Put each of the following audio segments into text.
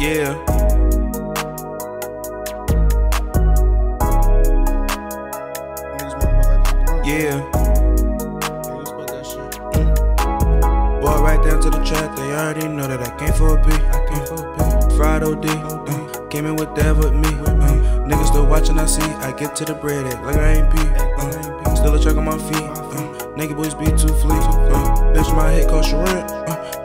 Yeah. Yeah. Boy, right down to the track, they already know that I came for a beat. I came for a beat. Fried OD, uh, came in with that with me. Uh, niggas still watching, I see. I get to the bread, act like I ain't P. Uh, still a track on my feet. Uh, nigga boys be too fleet. Uh, bitch, my head cost your rent.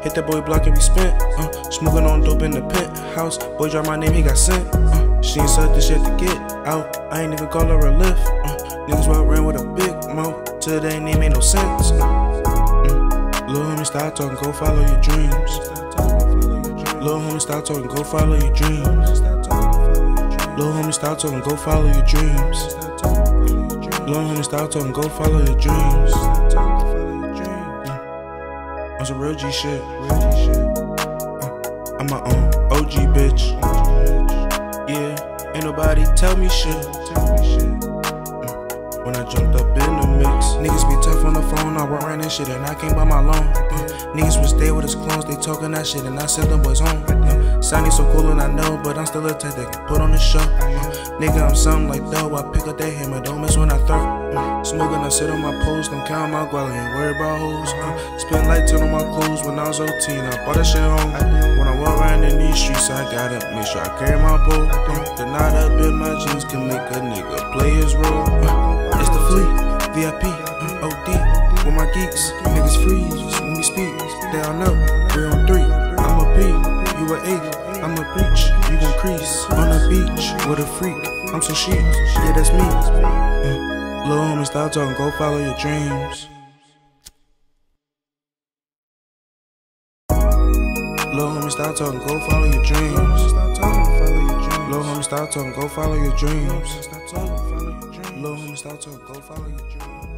Hit that boy block and we spent. Uh, smoking on dope in the penthouse. Boy, drop my name, he got sent. Uh, she ain't suck this shit to get out. I ain't even call her a lift. Uh, niggas walk around with a big mouth. Till they name ain't no sense. Uh, mm. Little homie, stop talking, go follow your dreams. Little homie, stop talking, go follow your dreams. Little homie, stop talking, go follow your dreams. Little homie, stop talking, go follow your dreams. On some real G shit. Uh, I'm my own OG bitch. Yeah, ain't nobody tell me shit. Mm. When I jumped up in the mix, niggas be tough on the phone. I work around that shit and I came by my loan. Uh, niggas was there with his clones, they talking that shit and I sent them boys home. Uh, Saany so cool and I know, but I'm still a tech that can put on the show. Uh, nigga, I'm something like though. I pick up that hammer, don't miss when I throw. Smoking, I sit on my post, I'm counting my guala, ain't worried about hoes. Uh, spent like 10 on my clothes when I was 18, I bought that shit home. When I walk around in these streets, I gotta make sure I carry my pole. Uh, the knot up in my jeans can make a nigga play his role. Uh, it's the fleet, VIP, OD, with my geeks. Niggas freeze when we speak. They all know we're on three. I'm a P, you a eight. I'm a preach, you gon' crease. On the beach with a freak. I'm so chic, yeah, that's me. Yeah. Little homie, stop talking, go follow your dreams. Little homie, stop talking, go follow your dreams. Little homie, stop talking, go follow your dreams. Little homie, stop talking, go follow your dreams.